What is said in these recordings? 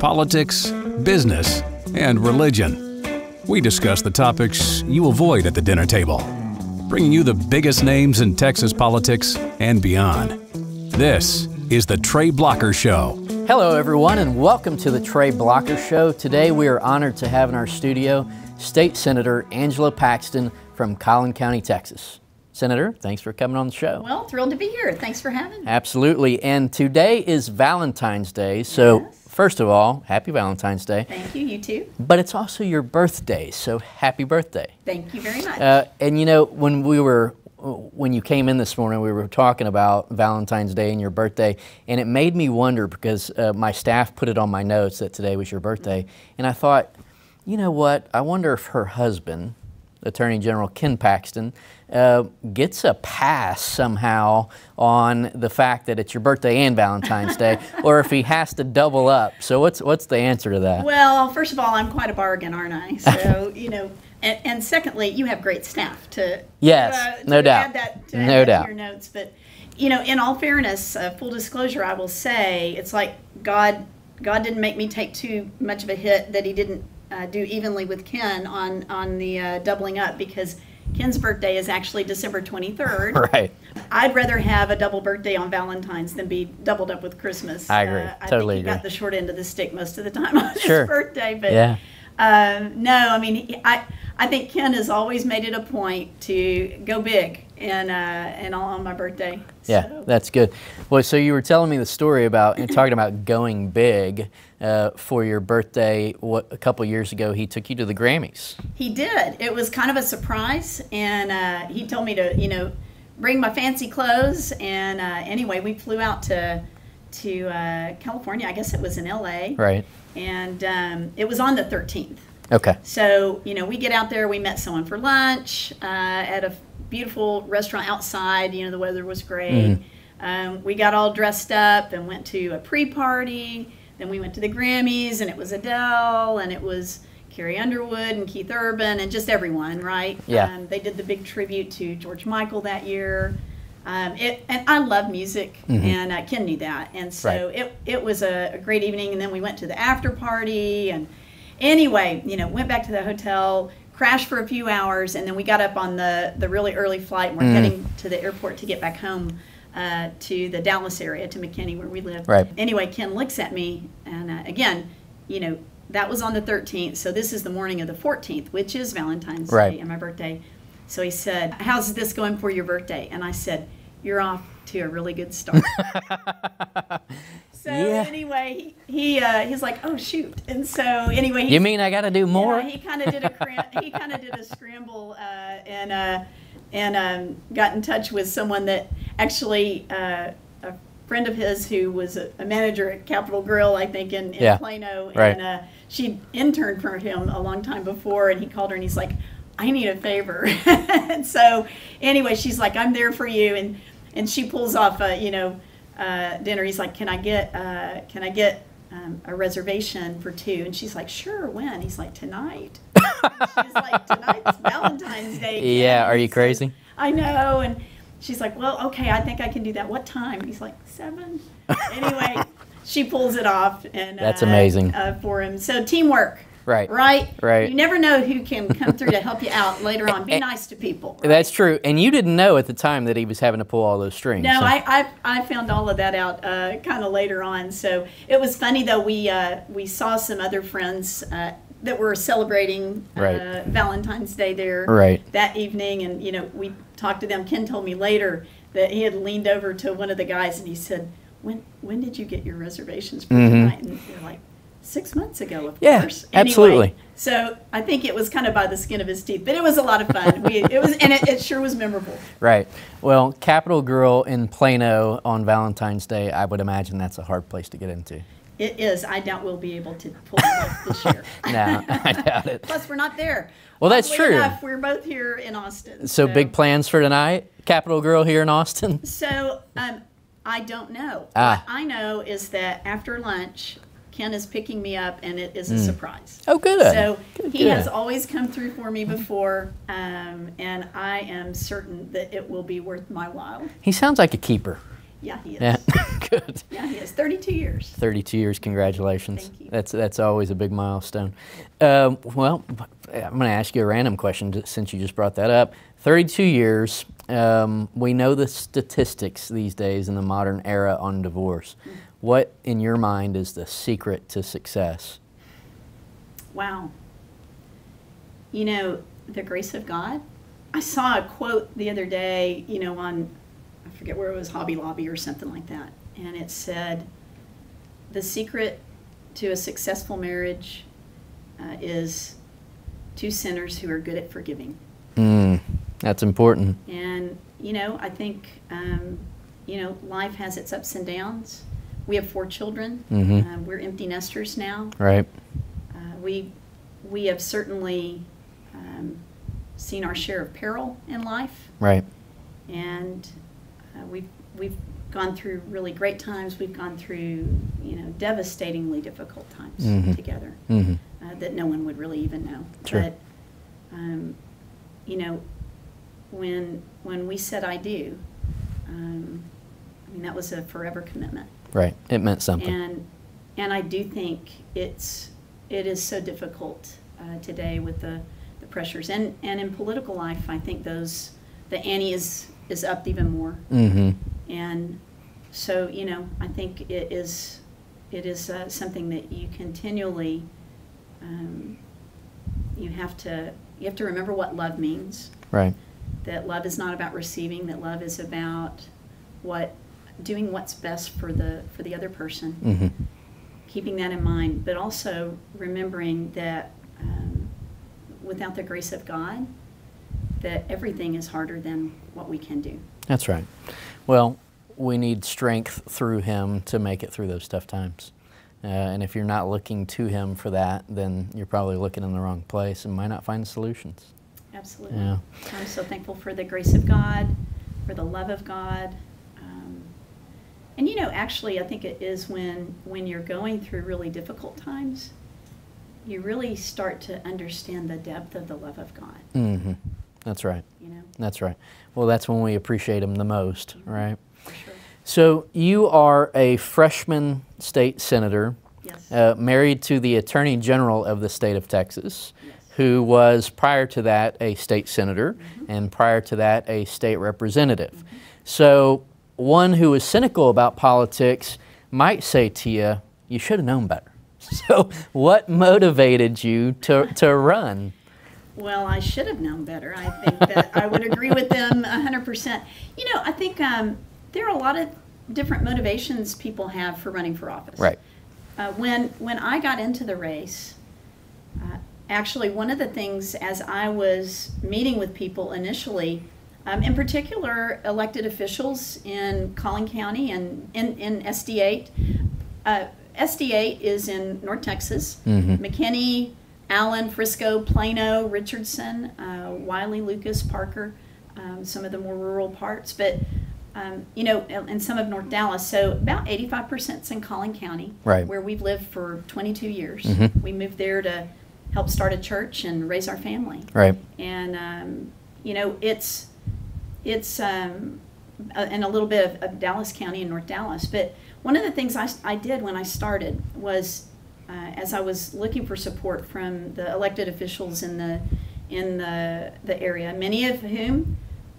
Politics, business, and religion. We discuss the topics you avoid at the dinner table, bringing you the biggest names in Texas politics and beyond. This is the Trey Blocker Show. Hello, everyone, and welcome to the Trey Blocker Show. Today, we are honored to have in our studio State Senator Angela Paxton from Collin County, Texas. Senator, thanks for coming on the show. Well, thrilled to be here. Thanks for having me. Absolutely. And today is Valentine's Day. So, Yes. first of all, happy Valentine's Day. Thank you. You too. But it's also your birthday, so happy birthday. Thank you very much. Uh, and you know, when we were, when you came in this morning, we were talking about Valentine's Day and your birthday, and it made me wonder because uh, my staff put it on my notes that today was your birthday, and I thought, you know what? I wonder if her husband, Attorney General Ken Paxton, uh, gets a pass somehow on the fact that it's your birthday and Valentine's Day, or if he has to double up. So, what's what's the answer to that? well, first of all, I'm quite a bargain, aren't I? So, you know, and, and secondly, you have great staff to Yes, uh, no to doubt. That, to No that doubt. To your notes, but you know, in all fairness, uh, full disclosure, I will say it's like God. God didn't make me take too much of a hit that He didn't uh, do evenly with Ken on on the uh, doubling up because Ken's birthday is actually December 23rd. Right. I'd rather have a double birthday on Valentine's than be doubled up with Christmas. I agree. Uh, I Totally think he agree. got the short end of the stick most of the time on Sure. his birthday. But Yeah. um, no, I mean, I I think Ken has always made it a point to go big and uh, and all on my birthday. Yeah, So- that's good. Well, so you were telling me the story about and talking about going big uh, for your birthday. What a couple years ago, he took you to the Grammys. He did. It was kind of a surprise, and uh, he told me to, you know, bring my fancy clothes. And uh, anyway, we flew out to to uh, California. I guess it was in L.A. Right. And um, it was on the 13th. Okay. So you know, we get out there. We met someone for lunch uh, at a beautiful restaurant outside. You know, the weather was great. Um, we got all dressed up and went to a pre-party. Then we went to the Grammys, and it was Adele, and it was Carrie Underwood and Keith Urban, and just everyone, right? Yeah. Um, they did the big tribute to George Michael that year. Um, it, and I love music, and uh, Ken knew that, and so Mm-hmm. Right. it, it was a, a great evening. And then we went to the after party, and anyway, you know, went back to the hotel, crashed for a few hours, and then we got up on the the really early flight. and We're Mm. heading to the airport to get back home uh, to the Dallas area, to McKinney, where we live. Right. Anyway, Ken looks at me, and uh, again, you know, that was on the 13th, so this is the morning of the 14th, which is Valentine's Right. Day and my birthday. So he said, "How's this going for your birthday?" And I said, "You're off to a really good start." so Yeah. anyway, he, he uh, he's like, "Oh shoot!" And so anyway, he You mean I got to do more? yeah, he kind of did a cram- he kind of did a scramble uh, and uh, and um, got in touch with someone that actually uh, a friend of his who was a, a manager at Capital Grille, I think in, in Yeah, Plano, right. and uh, she interned for him a long time before, and he called her and he's like, "I need a favor," and so anyway, she's like, "I'm there for you," and and she pulls off a you know uh, dinner. He's like, "Can I get uh, can I get um, a reservation for two? And she's like, "Sure, when?" He's like, "Tonight." She's like, "Tonight's Valentine's Day." Yeah, again." are you So- crazy? I know, and she's like, "Well, okay, I think I can do that. What time?" He's like, seven. anyway, she pulls it off, and That's uh, amazing. uh, for him. So teamwork. Right. Right. Right. You never know who can come through to help you out later on. Be nice to people. right? That's true. And you didn't know at the time that he was having to pull all those strings. No, so- I, I I found all of that out uh, kind of later on. So it was funny though. We uh, we saw some other friends uh, that were celebrating Right. uh, Valentine's Day there Right. that evening, and you know we talked to them. Ken told me later that he had leaned over to one of the guys and he said, "When when did you get your reservations for tonight?" And they're like. Six months ago, of Mm-hmm. Yeah, course. absolutely. So I think it was kind of by the skin of his teeth, but it was a lot of fun. We, it was, and it, it sure was memorable. Right. Well, Capital Grille in Plano on Valentine's Day, I would imagine that's a hard place to get into. It is. I doubt we'll be able to pull it off this year. No, I doubt it. Plus, we're not there. Well, that's Oddly true. Enough, we're both here in Austin. So, big plans for tonight? Capital Grille here in Austin? So, um, I don't know. Ah. What I know is that after lunch, Ken is picking me up, and it is a surprise. Oh, good. So Good, he has always come through for me before, um, and I am certain that it will be worth my while. He sounds like a keeper. Yeah, he is. Yeah, good. Yeah, he is. 32 years. 32 years, congratulations. Thank you. That's that's always a big milestone. Um, well, I'm going to ask you a random question since you just brought that up. 32 years. Um, we know the statistics these days in the modern era on divorce. Mm. What, in your mind, is the secret to success? Wow. You know, the grace of God. I saw a quote the other day, you know, on, forget where it was, Hobby Lobby or something like that. And it said, the secret to a successful marriage uh, is two sinners who are good at forgiving. Mm, that's important. And, you know, I think, um, you know, life has its ups and downs. We have four children. Mhm. Uh, we're empty nesters now. Right. Uh, we, we have certainly um, seen our share of peril in life, Right. and uh, we've, we've gone through really great times. We've gone through, you know, devastatingly difficult times Mhm. together hmm uh, that no one would really even know. Sure. But, um, you know, when when we said I do, um, I mean that was a forever commitment. Right. It meant something. And and I do think it's it is so difficult uh, today with the, the pressures and and in political life. I think those the Annie is is up even more. hmm And so you know I think it is it is uh, something that you continually um, you have to you have to remember what love means. Right. That love is not about receiving. That love is about what doing what's best for the for the other person hmm keeping that in mind, but also remembering that um, without the grace of God, that everything is harder than what we can do. That's right. Well, we need strength through Him to make it through those tough times. Uh, and if you're not looking to Him for that, then you're probably looking in the wrong place and might not find solutions. Absolutely. Yeah. I'm so thankful for the grace of God, for the love of God. Um, and you know, actually, I think it is when when you're going through really difficult times, you really start to understand the depth of the love of God. hmm That's right. You know, That's right. Well, that's when we appreciate them the most, mm-hmm. right? sure. So you are a freshman state senator, Yes. uh, married to the Attorney General of the state of Texas, Yes. who was prior to that a state senator, mm-hmm. and prior to that a state representative. Mm-hmm. So one who is cynical about politics might say to you, "You should have known better." So what motivated you to to run? Well, I should have known better. I think that I would agree with them 100%. You know, I think um, there are a lot of different motivations people have for running for office. Right. Uh, when, when I got into the race, uh, actually, one of the things as I was meeting with people initially, um, in particular elected officials in Collin County and in, in SD8, uh, SD8 is in North Texas. Mhm. McKinney, Allen, Frisco, Plano, Richardson, uh, Wylie, Lucas, Parker, um, some of the more rural parts, but um, you know, and some of North Dallas. So about 85% is in Collin County, Right. where we've lived for 22 years. Mhm. We moved there to help start a church and raise our family. Right. And um, you know, it's it's um, uh, and a little bit of, of Dallas County and North Dallas. But one of the things I, I did when I started was, uh, as I was looking for support from the elected officials in the in the the area, many of whom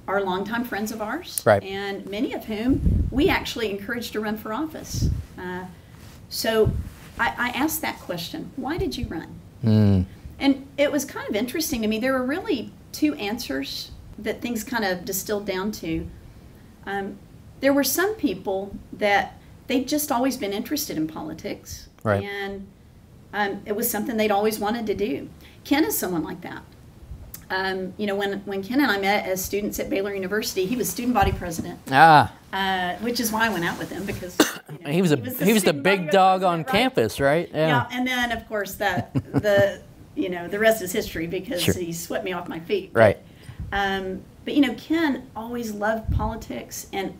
are longtime friends of ours, Right. and many of whom we actually encouraged to run for office. Uh, so I, I asked that question: Why did you run? Mm. And it was kind of interesting to me. There were really two answers that things kind of distilled down to. Um, there were some people that they'd just always been interested in politics, Right. and um, it was something they'd always wanted to do. Ken is someone like that. Um, you know, when when Ken and I met as students at Baylor University, he was student body president, Ah, uh, which is why I went out with him because you know, he was a he was the student body big dog on right? campus, right? Yeah. and then of course that the you know the rest is history because Sure. he swept me off my feet. Right. Um, but you know, Ken always loved politics, and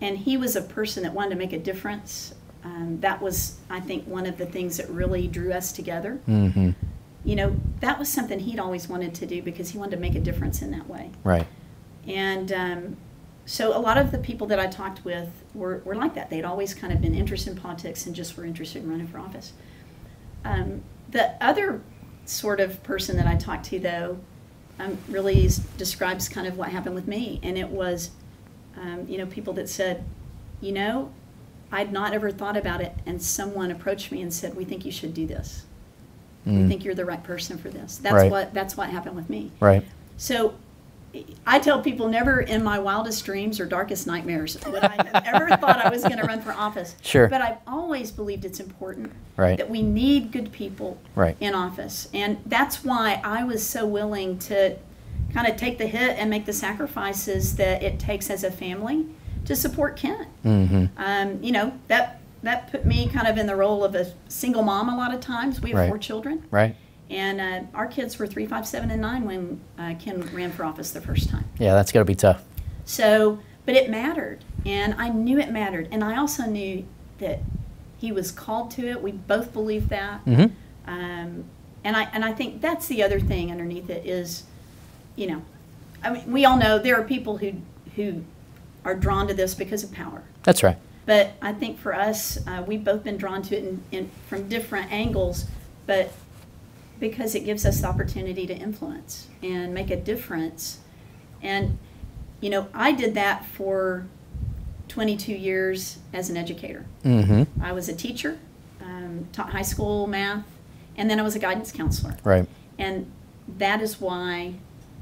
and he was a person that wanted to make a difference um, that was, I think, one of the things that really drew us together. Mm-hmm. You know, that was something he'd always wanted to do because he wanted to make a difference in that way. Right. And um, so a lot of the people that I talked with were, were like that. They'd always kind of been interested in politics and just were interested in running for office. Um, the other sort of person that I talked to, though, um, really s- describes kind of what happened with me. And it was, um, you know, people that said, you know, I'd not ever thought about it. And someone approached me and said, we think you should do this. We Mm. think you're the right person for this. That's Right. what that's what happened with me. Right. So I tell people never in my wildest dreams or darkest nightmares would I have ever thought I was going to run for office. Sure. But I've always believed it's important Right. that we need good people Right. in office. And that's why I was so willing to kind of take the hit and make the sacrifices that it takes as a family to support Ken. Mm-hmm. Um, you know, that that put me kind of in the role of a single mom a lot of times. We have Right. four children. Right. And uh, our kids were three, five, seven, and nine when uh, Ken ran for office the first time. Yeah, that's got to be tough. So, but it mattered, and I knew it mattered, and I also knew that he was called to it. We both believed that, Mm-hmm. um, and I and I think that's the other thing underneath it is, you know, I mean, we all know there are people who who are drawn to this because of power. That's right. But I think for us, uh, we've both been drawn to it in, in, from different angles, but because it gives us the opportunity to influence and make a difference. And, you know, I did that for 22 years as an educator. Mm-hmm. I was a teacher, um, taught high school math, and then I was a guidance counselor. Right. And that is why,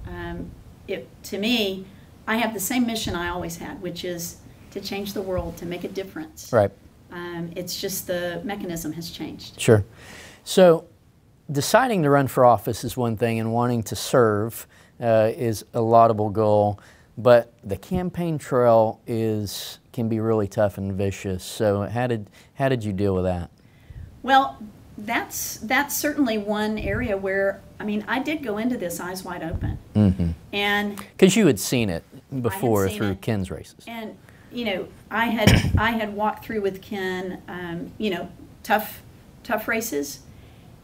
um, it, to me, I have the same mission I always had, which is to change the world, to make a difference. Right. Um, it's just the mechanism has changed. Sure. So, deciding to run for office is one thing, and wanting to serve uh, is a laudable goal. But the campaign trail is can be really tough and vicious. So, how did how did you deal with that? Well, that's that's certainly one area where I mean I did go into this eyes wide open, Mm-hmm. and Because you had seen it before through it. Ken's races. and you know I had I had walked through with Ken, um, you know, tough tough races,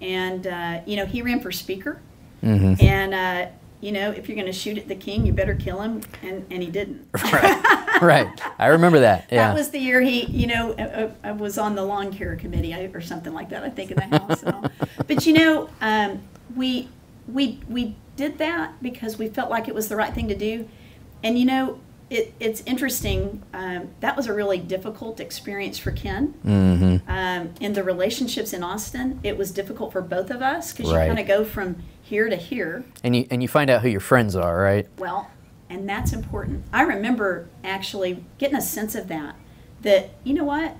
and uh, you know he ran for speaker, Mm-hmm. and uh, you know if you're going to shoot at the king, you better kill him, and and he didn't. right. right. I remember that. Yeah. That was the year he, you know, uh, uh, was on the lawn care committee or something like that. I think in the house. and all. But you know, um, we we we did that because we felt like it was the right thing to do, and you know, it, it's interesting. Um, that was a really difficult experience for Ken. mm-hmm. Um, in the relationships in Austin, it was difficult for both of us because Right. you kind of go from here to here. And you and you find out who your friends are, right? Well, and that's important. I remember actually getting a sense of that. That, you know what?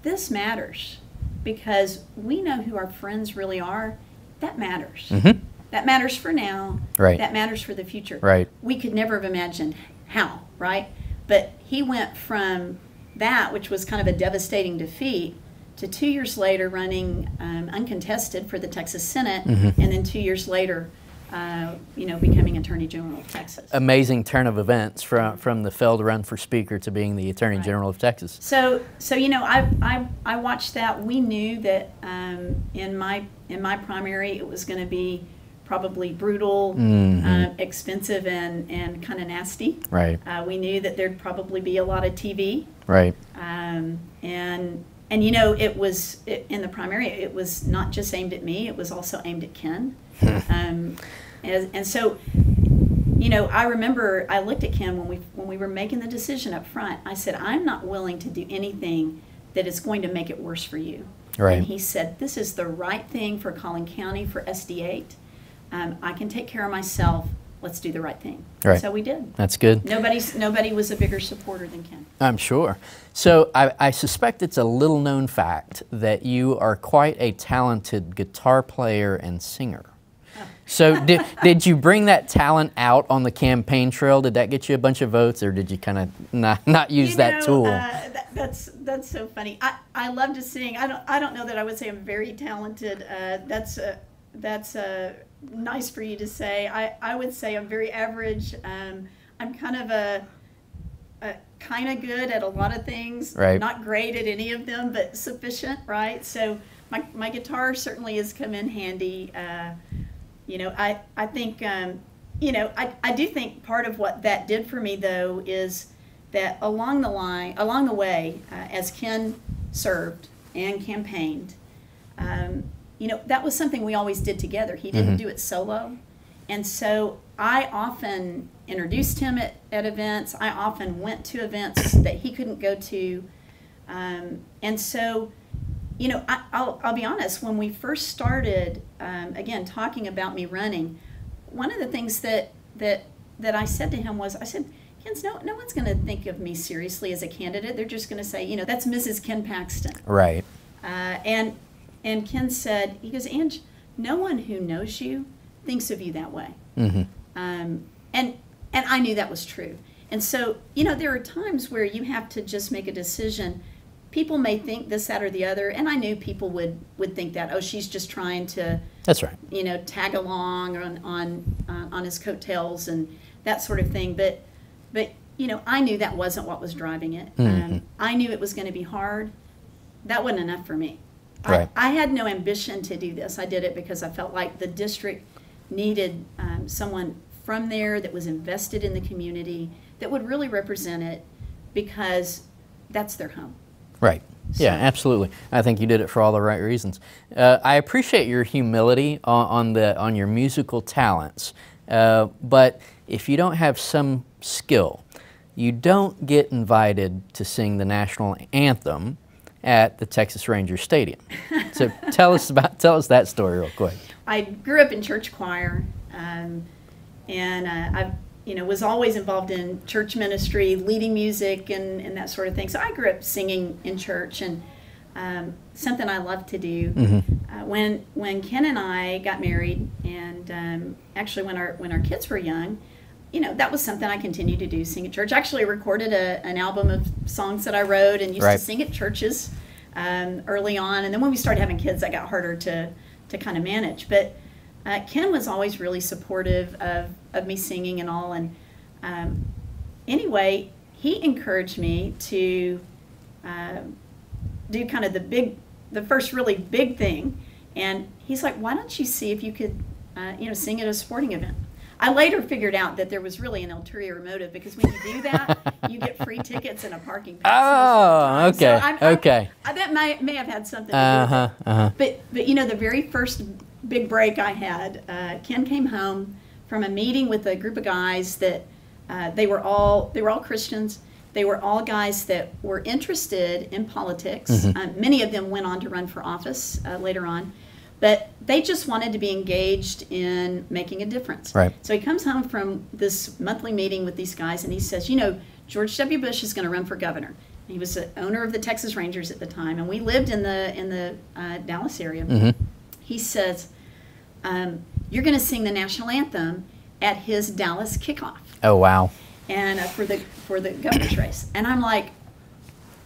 This matters because we know who our friends really are. That matters. Mm-hmm. That matters for now. Right. That matters for the future. Right. We could never have imagined how, right? But he went from that, which was kind of a devastating defeat, to two years later running um, uncontested for the Texas Senate, Mm-hmm. and then two years later, uh, you know, becoming Attorney General of Texas. Amazing turn of events from from the failed run for speaker to being the Attorney Right. General of Texas. So, so you know, I, I, I watched that. We knew that um, in my in my primary, it was going to be probably brutal, Mhm. uh, expensive, and and kind of nasty. Right. Uh, we knew that there'd probably be a lot of TV, Right. um, and and you know, it was it, in the primary. It was not just aimed at me; it was also aimed at Ken. um, and, and so, you know, I remember I looked at Ken when we when we were making the decision up front. I said, "I'm not willing to do anything that is going to make it worse for you." Right. And he said, "This is the right thing for Collin County for SD8. Um, I can take care of myself. Let's do the right thing." Right. So we did. That's good. Nobody's nobody was a bigger supporter than Ken. I'm sure. So I, I suspect it's a little known fact that you are quite a talented guitar player and singer. So did, did you bring that talent out on the campaign trail? Did that get you a bunch of votes, or did you kind of not, not use You that tool? Uh, that, that's that's so funny. I, I love to sing. I don't I don't know that I would say I'm very talented. Uh, that's uh, that's uh, nice for you to say. I, I would say I'm very average. Um, I'm kind of a uh, kind of good at a lot of things. Right. Not great at any of them, but sufficient, right? So my, my guitar certainly has come in handy. Uh, you know, I, I think, um, you know, I, I do think part of what that did for me, though, is that along the line, along the way, uh, as Ken served and campaigned, um, you know, that was something we always did together. He didn't do it solo. And so I often introduced him at, at events. I often went to events that he couldn't go to. Um, and so, you know, I, I'll, I'll be honest, when we first started, um, again, talking about me running, one of the things that, that, that I said to him was, I said, Ken's no, no one's going to think of me seriously as a candidate. They're just going to say, you know, that's Mrs. Ken Paxton. Right. Uh, and and Ken said, he goes, Ange, no one who knows you thinks of you that way. Mm-hmm. Um, and and I knew that was true. And so, you know, there are times where you have to just make a decision. People may think this, that, or the other, and I knew people would would think that. Oh, she's just trying to, That's right. you know, tag along on on uh, on his coattails and that sort of thing. But but you know, I knew that wasn't what was driving it. Um, I knew it was going to be hard. That wasn't enough for me. Right. I, I had no ambition to do this. I did it because I felt like the district needed um, someone from there that was invested in the community that would really represent it because that's their home. Right. Yeah, absolutely. I think you did it for all the right reasons. Uh, I appreciate your humility on, on the on your musical talents, uh, but if you don't have some skill, you don't get invited to sing the national anthem at the Texas Rangers Stadium. So tell us about tell us that story real quick. I grew up in church choir, um, and uh, I, you know, was always involved in church ministry, leading music, and, and that sort of thing. So I grew up singing in church, and um, something I love to do. Uh, when when Ken and I got married, and um, actually when our when our kids were young, you know, that was something I continued to do, sing at church. I actually recorded a, an album of songs that I wrote and used Right. to sing at churches um, early on. And then when we started having kids, that got harder to, to kind of manage. But uh, Ken was always really supportive of, of me singing and all. And um, anyway, he encouraged me to um do kind of the big, the first really big thing. And he's like, why don't you see if you could, uh, you know, sing at a sporting event? I later figured out that there was really an ulterior motive because when you do that, you get free tickets and a parking pass. Oh, most of the time. okay, I'm- I'm- okay. I, that may, may have had something to do Uh with huh. it. Uh huh. But but you know the very first big break I had, uh, Ken came home from a meeting with a group of guys that uh, they were all they were all Christians. They were all guys that were interested in politics. Mm-hmm. Uh, many of them went on to run for office uh, later on, but they just wanted to be engaged in making a difference. Right. So he comes home from this monthly meeting with these guys, and he says, "You know, George W. Bush is going to run for governor." He was the owner of the Texas Rangers at the time, and we lived in the in the uh, Dallas area. He says, um, "You're going to sing the national anthem at his Dallas kickoff." Oh wow. and uh, for the for the governor's race. And I'm like,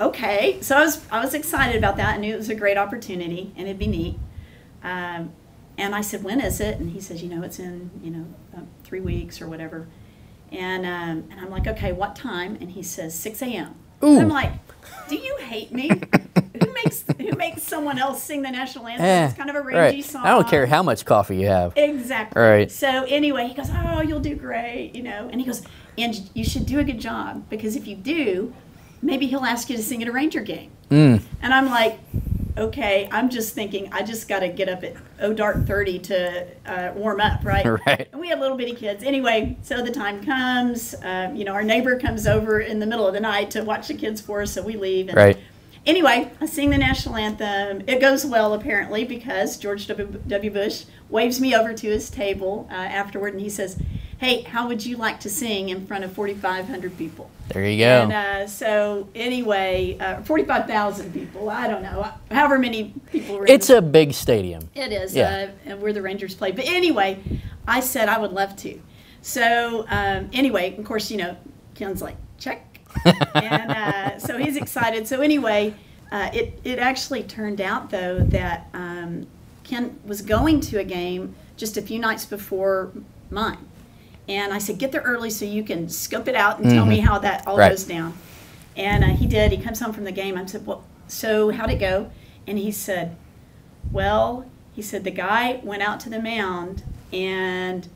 okay. So I was I was excited about that. I knew it was a great opportunity and it'd be neat. Um, and I said, when is it? And he says, you know, it's in you know uh, three weeks or whatever. And um, and I'm like, okay, what time? And he says 6 a.m. I'm like, do you hate me? who makes who makes someone else sing the national anthem? Eh, it's kind of a rangy right. song. I don't care how much coffee you have. Exactly. Right. So anyway, he goes, "Oh, you'll do great," you know, and he goes, "And you should do a good job because if you do, maybe he'll ask you to sing at a Ranger game." Mm. And I'm like, "Okay." I'm just thinking, I just got to get up at oh dark thirty to uh, warm up, right? Right. And we had little bitty kids. Anyway, so the time comes. Um, you know, our neighbor comes over in the middle of the night to watch the kids for us, so we leave. And Right. Anyway, I sing the national anthem. It goes well, apparently, because George W. W. Bush waves me over to his table uh, afterward and he says, Hey, how would you like to sing in front of 4,500 people? There you go. And uh, so, anyway, uh, 45,000 people, I don't know, however many people were it's the- a big stadium. it is, Yeah. uh, and where the Rangers play. But anyway, I said I would love to. So um, anyway, of course, you know, Ken's like, check. and uh, so he's excited. So anyway, uh, it, it actually turned out, though, that um, Ken was going to a game just a few nights before mine. And I said, get there early so you can scope it out and tell me how that all Mm-hmm. Goes down. And uh, he did. He comes home from the game. I said, well, so how'd it go? And he said, well, he said the guy went out to the mound and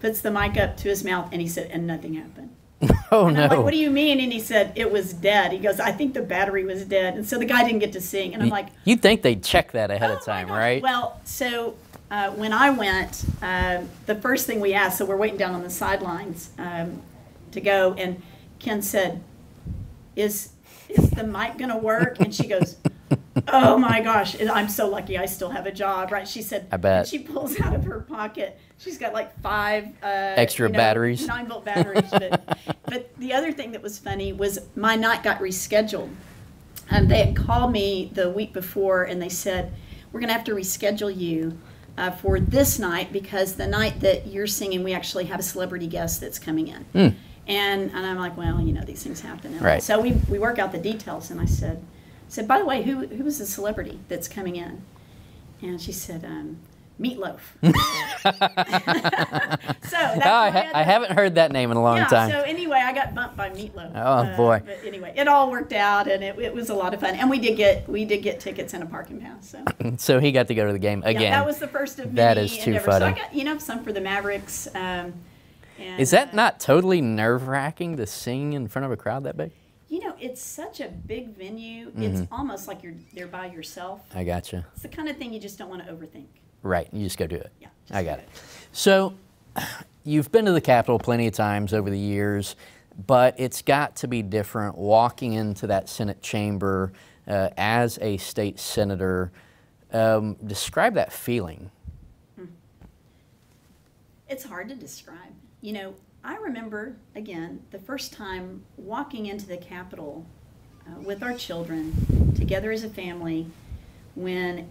puts the mic up to his mouth, and he said, and nothing happened. Oh And no. I'm like, what do you mean? And he said, it was dead. He goes, I think the battery was dead. And so the guy didn't get to sing. And I'm like, You'd think they'd check that ahead "Oh of time, right? Well, so uh, when I went, um the first thing we asked, so we're waiting down on the sidelines um, to go, and Ken said, is, is the mic going to work? And she goes, oh my gosh, and I'm so lucky I still have a job, right? She said, I bet. she pulls out of her pocket, she's got like five uh, Extra you know, batteries. nine volt batteries. But, but the other thing that was funny was my night got rescheduled. Um, they had called me the week before and they said, We're going to have to reschedule you uh, for this night because the night that you're singing, we actually have a celebrity guest that's coming in. And, and I'm like, Well, you know, these things happen. Right. So we, we work out the details and I said, said, By the way, who, who is the celebrity that's coming in? And she said, um, Meatloaf. so that's Oh, I, ha- I haven't heard that name in a long yeah, time. So anyway, I got bumped by Meatloaf. Oh, boy. But anyway, it all worked out, and it, it was a lot of fun. And we did get we did get tickets and a parking pass. So So he got to go to the game again. yeah, that was the first of many That is too endeavors. So I got you know some for the Mavericks. Um, and, Is that uh, not totally nerve wracking to sing in front of a crowd that big? You know, it's such a big venue. Mm-hmm. It's almost like you're there by yourself. I gotcha. It's the kind of thing you just don't want to overthink. Right, you just go do it. Yeah, I got it. it. So, you've been to the Capitol plenty of times over the years, but it's got to be different walking into that Senate chamber uh, as a state senator. Um, describe that feeling. It's hard to describe. You know, I remember, again, the first time walking into the Capitol uh, with our children, together as a family, when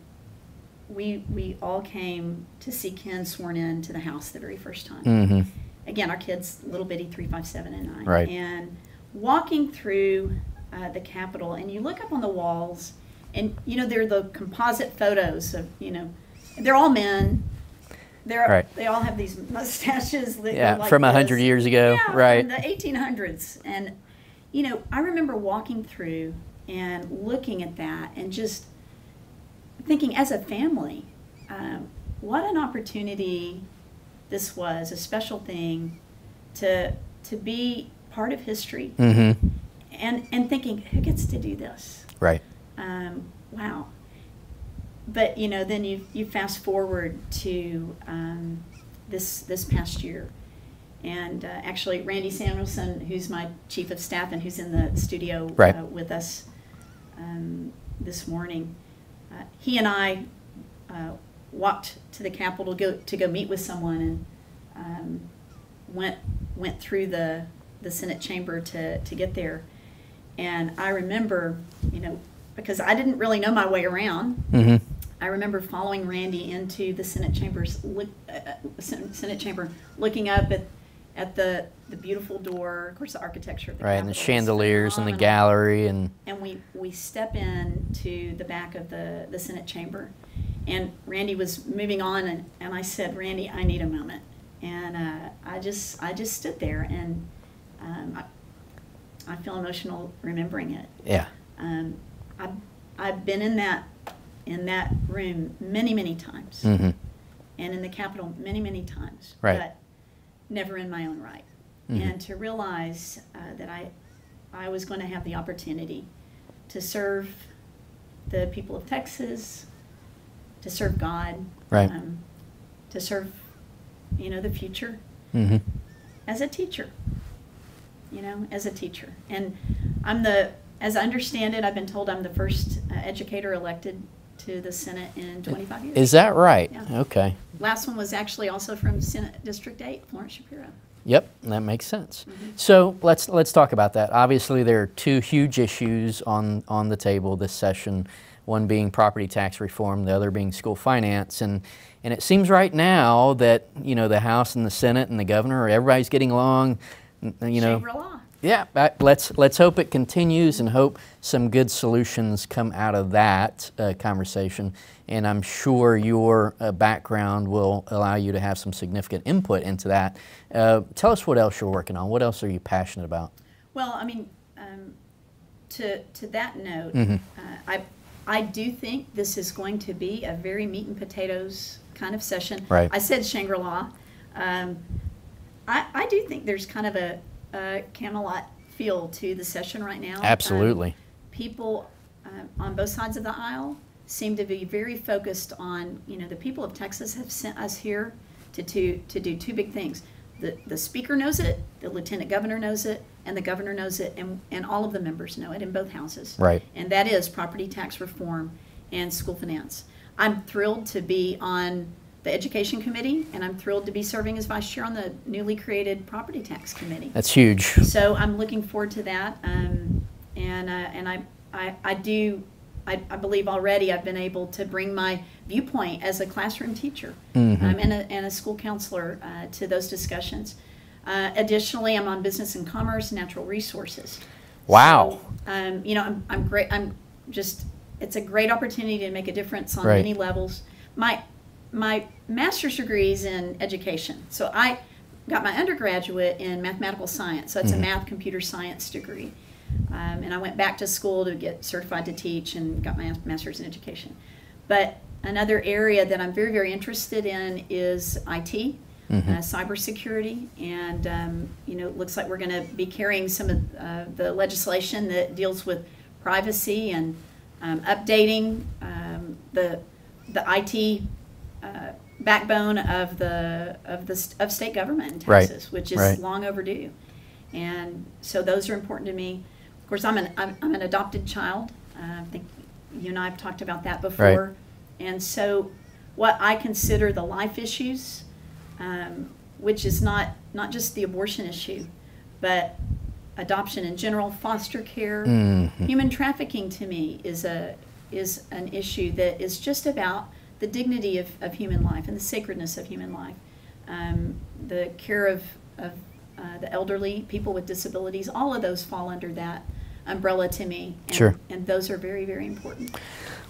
we, we all came to see Ken sworn in to the House the very first time. Mm-hmm. Again, our kids, little bitty, three, five, seven, and nine. Right. And walking through uh, the Capitol, and you look up on the walls, and, you know, they're the composite photos of, you know, they're all men. They're, Right. They all have these mustaches. Yeah, like from a hundred years ago, Yeah, right? The 1800s, and you know, I remember walking through and looking at that, and just thinking, as a family, um, what an opportunity this was, a special thing to to be part of history, Mm-hmm. and and thinking, who gets to do this? Right. um, wow. But you know, then you you fast forward to um, this this past year, and uh, actually Randy Samuelson, who's my chief of staff and who's in the studio Right. uh, with us um, this morning, uh, he and I uh, walked to the Capitol to go to go meet with someone and um, went went through the the Senate chamber to to get there. And I remember, you know, because I didn't really know my way around. Mm-hmm. I remember following Randy into the Senate chambers, look, uh, uh, Senate chamber, looking up at at the the beautiful door. Of course, the architecture of the Right, and the chandeliers and the gallery and And we we step in to the back of the the Senate chamber, and Randy was moving on, and, and I said, Randy, I need a moment, and uh, I just I just stood there, and um, I, I feel emotional remembering it. yeah. Um, I've, I've been in that in that room many many times, Mm-hmm. and in the Capitol many many times, Right. but never in my own right. Mhm. And to realize uh, that I I was going to have the opportunity to serve the people of Texas, to serve God, Right. um, to serve you know the future Mm-hmm. as a teacher. You know, as a teacher. And I'm the, as I understand it, I've been told I'm the first uh, educator elected to the Senate in 25 years. Is that right? Yeah. Okay. Last one was actually also from Senate District 8, Florence Shapiro. Yep, that makes sense. Mm-hmm. So let's let's talk about that. Obviously, there are two huge issues on on the table this session. One being property tax reform, the other being school finance, and and it seems right now that you know the House and the Senate and the governor, everybody's getting along. You know. Yeah, let's let's hope it continues and hope some good solutions come out of that uh, conversation. And I'm sure your uh, background will allow you to have some significant input into that. Uh, tell us what else you're working on. What else are you passionate about? Well, I mean, um, to to that note, Mm-hmm. uh, I I do think this is going to be a very meat and potatoes kind of session. Right. I said Shangri La. Um, I I do think there's kind of a, a Camelot feel to the session right now. Um, Absolutely. people uh, on both sides of the aisle seem to be very focused on, you know, the people of Texas have sent us here to, to, to do two big things. The, the speaker knows it, the lieutenant governor knows it, and the governor knows it, and, and all of the members know it in both houses. Right. And that is property tax reform and school finance. I'm thrilled to be on the education committee, and I'm thrilled to be serving as vice chair on the newly created property tax committee. That's huge. So I'm looking forward to that, um, and uh, and I, I I do I, I believe already I've been able to bring my viewpoint as a classroom teacher um, and a and a school counselor uh, to those discussions. Uh, additionally, I'm on business and commerce, natural resources. Wow. So, um, you know, I'm, I'm great. I'm just. It's a great opportunity to make a difference on Right. many levels. My my master's degree is in education, so I got my undergraduate in mathematical science. So it's a math computer science degree, um, and I went back to school to get certified to teach and got my master's in education. But another area that I'm very very interested in is IT uh, cybersecurity, and um, you know, it looks like we're going to be carrying some of uh, the legislation that deals with privacy and um, updating um, the the IT uh, backbone of the of the st- of state government in Right, Texas, which is right. long overdue, and so those are important to me. Of course, I'm an I'm, I'm an adopted child. Uh, I think you and I have talked about that before, and so what I consider the life issues um, which is not not just the abortion issue, but adoption in general, foster care, human trafficking. To me, is a is an issue that is just about the dignity of, of human life and the sacredness of human life, um, the care of of uh, the elderly, people with disabilities. All of those fall under that umbrella to me. And, Sure. And those are very very important.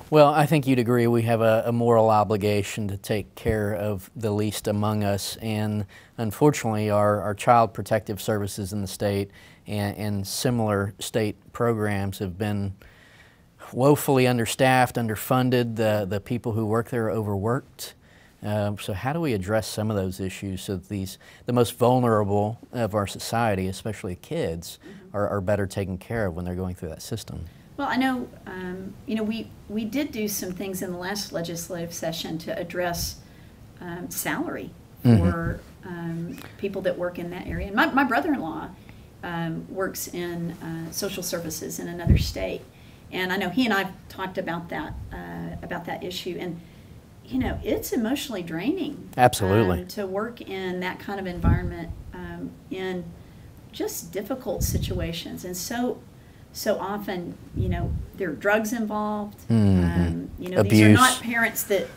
Well, I think you'd agree we have a, a moral obligation to take care of the least among us. And unfortunately, our, our child protective services in the state and, and similar state programs have been woefully understaffed, underfunded. The, the people who work there are overworked. Um, so, how do we address some of those issues so that these, the most vulnerable of our society, especially kids, are, are better taken care of when they're going through that system? Well, I know, um, you know, we, we did do some things in the last legislative session to address um, salary for um, people that work in that area. And my, my brother-in-law um, works in uh, social services in another state, and I know he and I've talked about that uh, about that issue. And you know, it's emotionally draining. Absolutely. um, to work in that kind of environment um, in just difficult situations, and so so often, you know, there are drugs involved. Um, you know, these are not parents that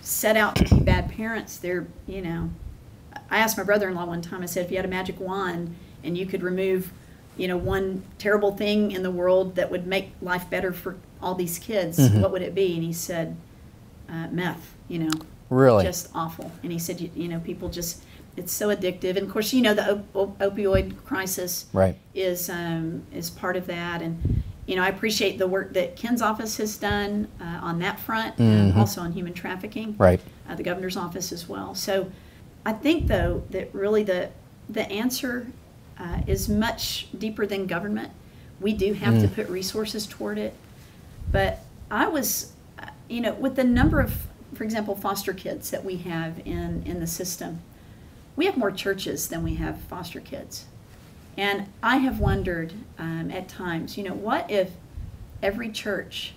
set out to be bad parents. They're, you know, I asked my brother-in-law one time. I said, if you had a magic wand and you could remove, you know, one terrible thing in the world that would make life better for all these kids, Mm-hmm. what would it be? And he said, uh, meth. You know, Really? just awful. And he said, you, you know, people just, it's so addictive. And of course, you know, the op- op- opioid crisis Right. is um, is part of that. And you know, I appreciate the work that Ken's office has done uh, on that front, and also on human trafficking. Right. Uh, the governor's office as well. So, I think though that really the the answer uh, is much deeper than government. We do have to put resources toward it, but I was, uh, you know, with the number of, for example, foster kids that we have in in the system, we have more churches than we have foster kids. And I have wondered um, at times, you know, what if every church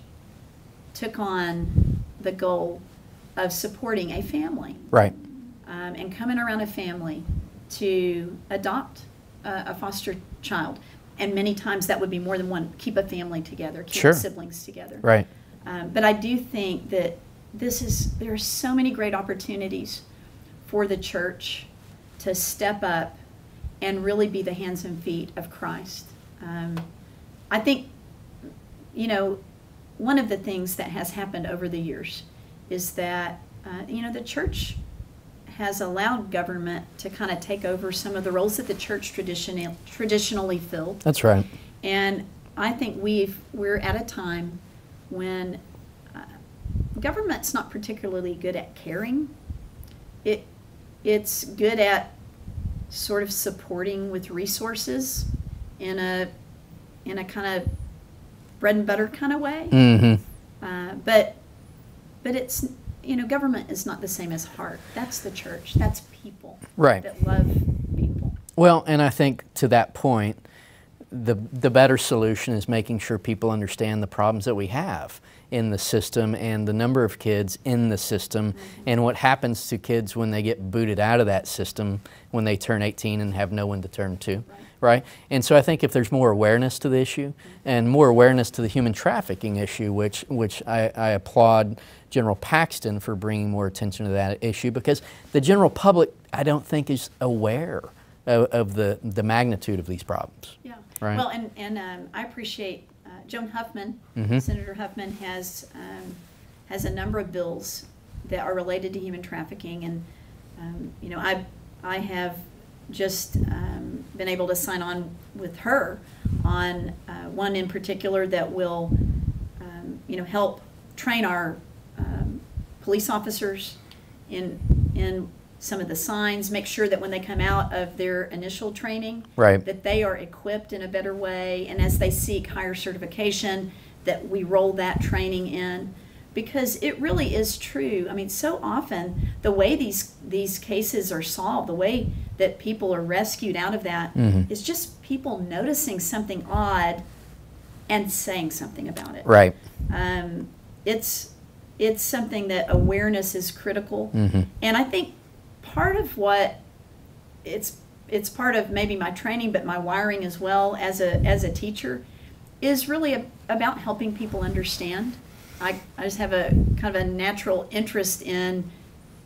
took on the goal of supporting a family Right. um, and coming around a family to adopt a, a foster child? And many times that would be more than one. Keep a family together, keep Sure. siblings together. Right. Um, but I do think that this is there are so many great opportunities for the church to step up and really be the hands and feet of Christ. Um, I think, you know, one of the things that has happened over the years is that, uh, you know, the church has allowed government to kind of take over some of the roles that the church traditionally traditionally filled. That's right. And I think we've we're at a time when uh, government's not particularly good at caring. It it's good at sort of supporting with resources in a in a kind of bread and butter kind of way. Mm-hmm. Uh, but but it's you know government is not the same as heart. That's the church. That's people Right. that love people. Well, and I think to that point, the the better solution is making sure people understand the problems that we have in the system and the number of kids in the system mm-hmm. and what happens to kids when they get booted out of that system when they turn 18 and have no one to turn to. Right. And so I think if there's more awareness to the issue and more awareness to the human trafficking issue, which which I, I applaud General Paxton for bringing more attention to that issue because the general public I don't think is aware of, of the, the magnitude of these problems. Yeah. Right. Well, and, and um, I appreciate uh, Joan Huffman, Mm-hmm. Senator Huffman has, um, has a number of bills that are related to human trafficking. And, um, you know, I, I have just um, been able to sign on with her on uh, one in particular that will, um, you know, help train our um, police officers in, in some of the signs, make sure that when they come out of their initial training, Right. that they are equipped in a better way, and as they seek higher certification, that we roll that training in. Because it really is true. I mean, so often the way these these cases are solved, the way that people are rescued out of that, is just people noticing something odd and saying something about it. Right. Um, it's it's something that awareness is critical, and I think part of what it's it's part of maybe my training, but my wiring as well as a as a teacher is really a, about helping people understand. I, I just have a kind of a natural interest in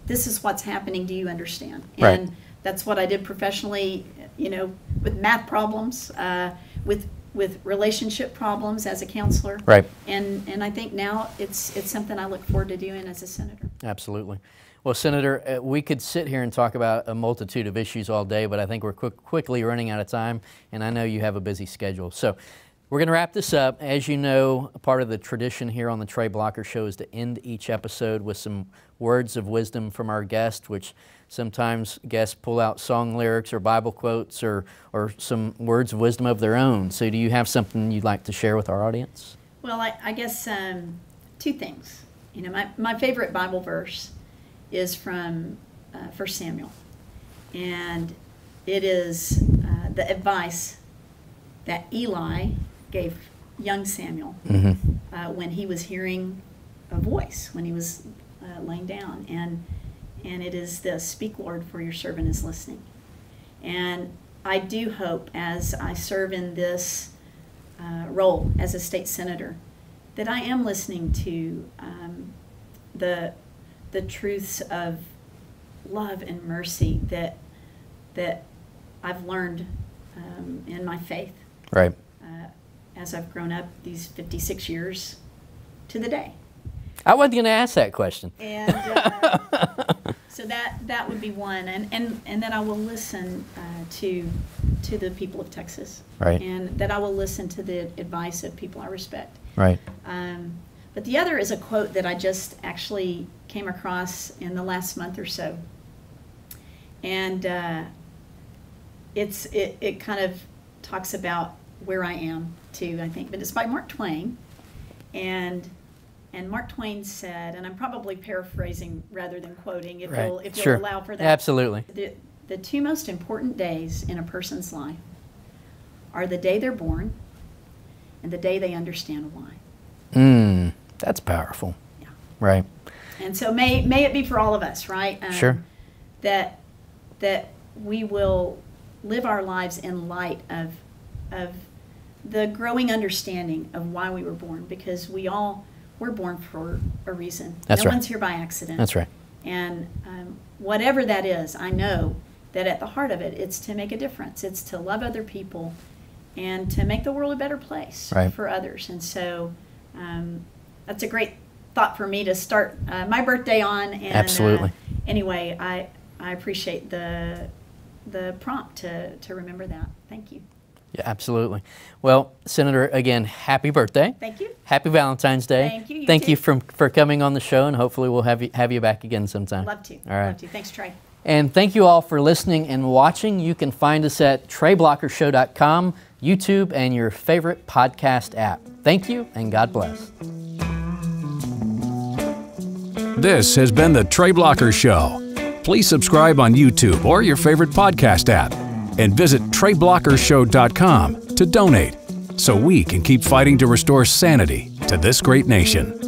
this is what's happening. Do you understand? Right. And that's what I did professionally. You know, with math problems, uh, with with relationship problems as a counselor. Right. And and I think now it's it's something I look forward to doing as a senator. Absolutely. Well, Senator, uh, we could sit here and talk about a multitude of issues all day, but I think we're quick, quickly running out of time, and I know you have a busy schedule. So we're going to wrap this up. As you know, part of the tradition here on the Trey Blocker Show is to end each episode with some words of wisdom from our guest, which sometimes guests pull out song lyrics or Bible quotes or, or some words of wisdom of their own. So do you have something you'd like to share with our audience? Well, I, I guess um, two things. You know, my, my favorite Bible verse is from uh, 1 Samuel. And it is uh, the advice that Eli gave young Samuel uh, when he was hearing a voice, when he was uh, laying down. And, and it is this Speak, Lord, for your servant is listening. And I do hope as I serve in this uh, role as a state senator that I am listening to um, the the truths of love and mercy that that I've learned um, in my faith Right. As I've grown up these 56 years to the day. I wasn't going to ask that question. And uh, so that that would be one, and and and that I will listen uh, to to the people of Texas, Right. And that I will listen to the advice of people I respect. Right. Um, but the other is a quote that I just actually came across in the last month or so, and uh, it's it it kind of talks about where I am too. I think, but it's by Mark Twain, and. And Mark Twain said, and I'm probably paraphrasing rather than quoting, if Right. you'll if sure. you'll allow for that. Absolutely. The, the two most important days in a person's life are the day they're born and the day they understand why. Mm, that's powerful. Yeah. Right. And so may may it be for all of us, right? Um, Sure. That that we will live our lives in light of of the growing understanding of why we were born, because we all were born for a reason. That's no right. one's here by accident. That's right. And um, whatever that is, I know that at the heart of it, it's to make a difference. It's to love other people and to make the world a better place Right. for others. And so um, that's a great thought for me to start uh, my birthday on. And, Absolutely. Uh, anyway, I I appreciate the the prompt to to remember that. Thank you. Yeah, absolutely. Well, Senator, again, happy birthday. Thank you. Happy Valentine's Day. Thank you, you Thank too. you for, for coming on the show, and hopefully we'll have you, have you back again sometime. Love to. All right. Love to. Thanks, Trey. And thank you all for listening and watching. You can find us at TreyBlockerShow.com, YouTube, and your favorite podcast app. Thank you, and God bless. This has been the Trey Blocker Show. Please subscribe on YouTube or your favorite podcast app and visit TreyBlockerShow.com to donate so we can keep fighting to restore sanity to this great nation.